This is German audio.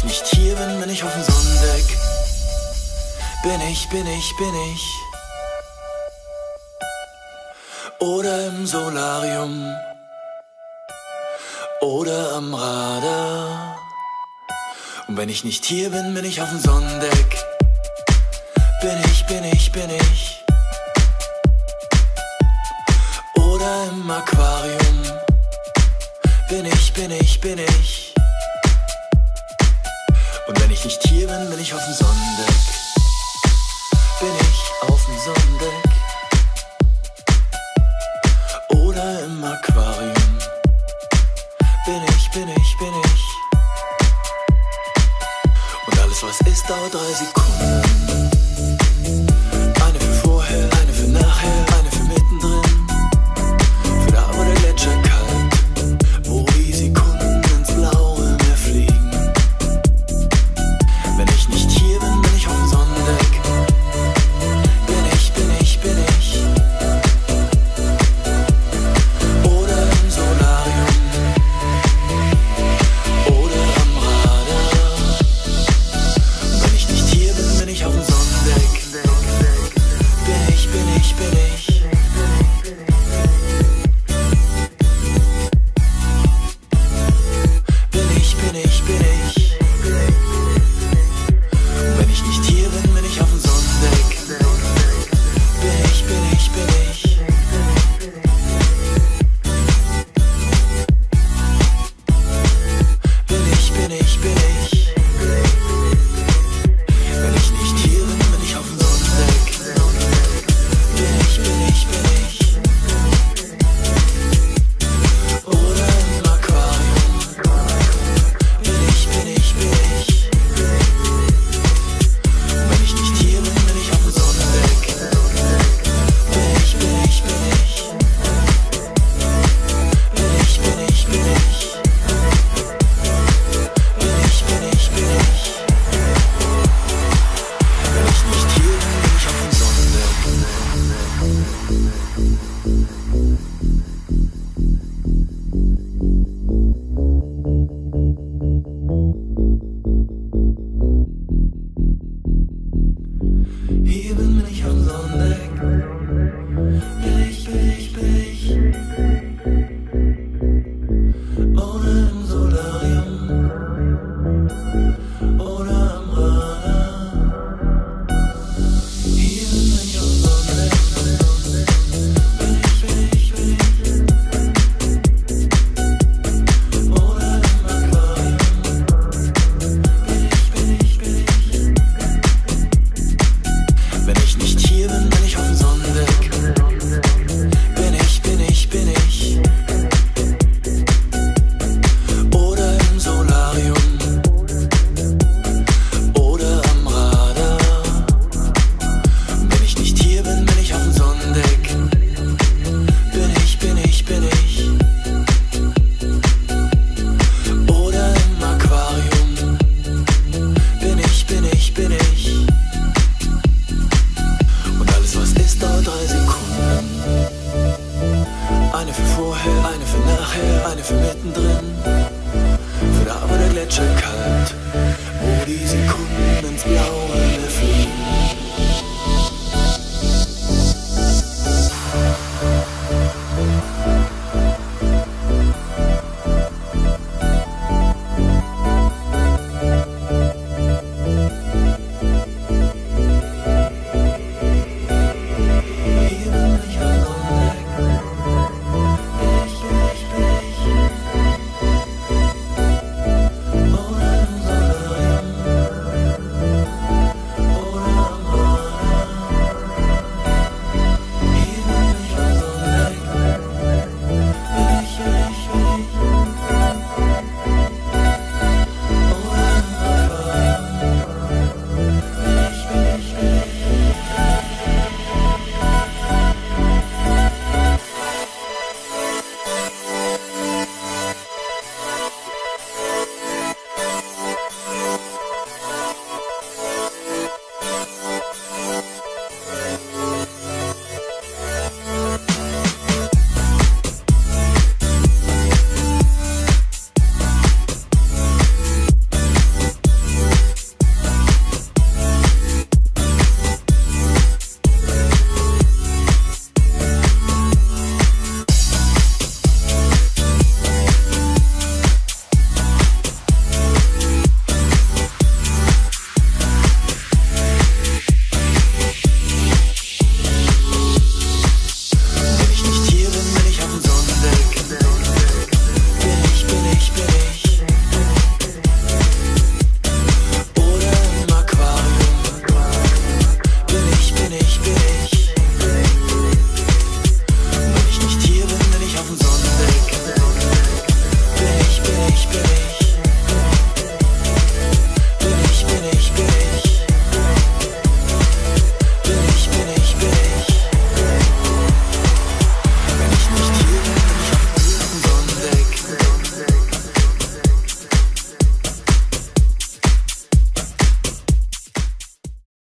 ich nicht hier bin, bin ich auf dem Sonnendeck. Bin ich, bin ich, bin ich. Oder im Solarium. Oder am Radar. Und wenn ich nicht hier bin, bin ich auf dem Sonnendeck. Bin ich, bin ich, bin ich. Oder im Aquarium. Bin ich, bin ich, bin ich. Und wenn ich nicht hier bin, bin ich auf dem Sonnendeck. Bin ich auf dem Sonnendeck? Oder im Aquarium. Bin ich, bin ich, bin ich. Und alles, was ist, dauert drei Sekunden. Eine für vorher, eine für nachher. Even when I Todo es